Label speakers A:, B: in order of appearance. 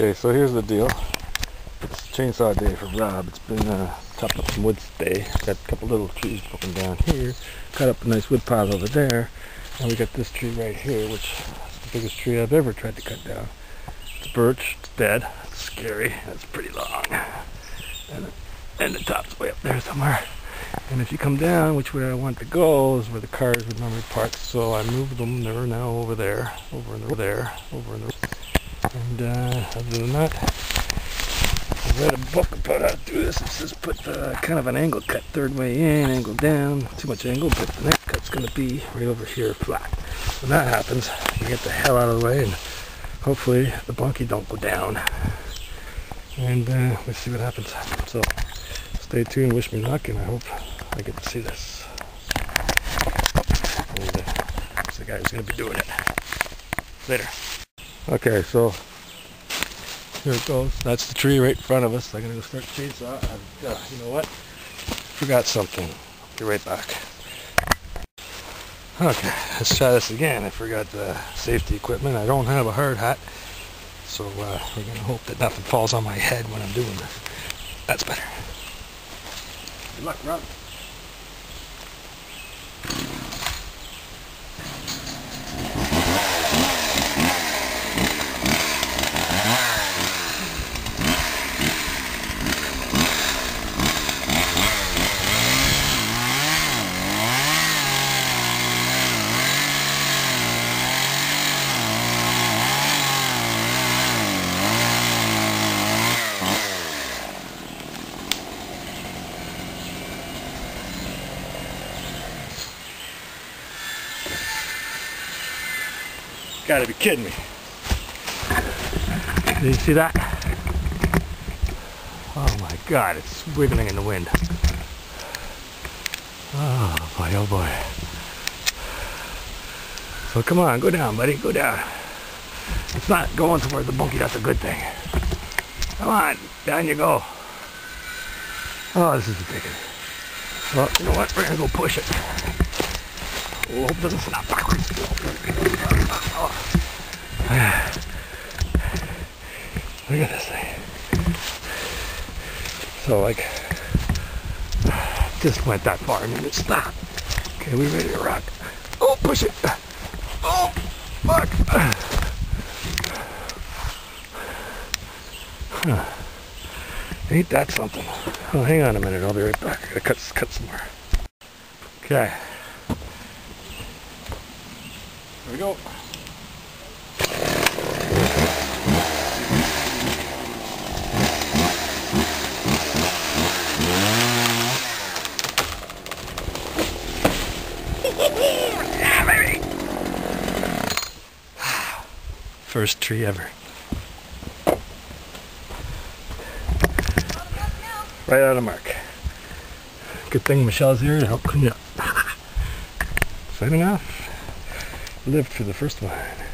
A: Okay, so here's the deal. It's chainsaw day for Rob. It's been uh, up some wood today. Got a couple little trees broken down here. Cut up a nice wood pile over there. And we got this tree right here, which is the biggest tree I've ever tried to cut down. It's birch. It's dead. It's scary. It's pretty long. And, and the top's way up there somewhere. And if you come down, which way I want to go is where the cars would normally park. So I moved them. They're now over there, over in the there, over in the and uh, other than that, I read a book about how to do this. It says put uh, kind of an angle cut third way in, angle down, too much angle, but the next cut's going to be right over here flat. When that happens, you get the hell out of the way and hopefully the bunkie don't go down. And uh, we'll see what happens. So stay tuned, wish me luck, and I hope I get to see this. And uh, it's the guy who's going to be doing it. Later. Okay, so here it goes. That's the tree right in front of us. I'm gonna go start the chainsaw. Uh, you know what? Forgot something. Be right back. Okay, let's try this again. I forgot the safety equipment. I don't have a hard hat, so uh, we're gonna hope that nothing falls on my head when I'm doing this. That's better. Good luck, Rob. Gotta be kidding me. Did you see that? Oh my god, it's wiggling in the wind. Oh boy, oh boy. So come on, go down, buddy, go down. It's not going toward the bunkie, that's a good thing. Come on, down you go. Oh, this is ridiculous. Well, you know what? We're gonna go push it. We'll hope it doesn't snap backwards. Look at this thing. So like, just went that far and then it stopped. Okay, we ready to rock. Oh, push it. Oh, fuck. Huh. Ain't that something? Oh, hang on a minute. I'll be right back. I gotta cut, cut some more. Okay. Here we go. First tree ever. Right on the mark. Good thing Michelle's here to help clean it up. Signing off lived for the first one.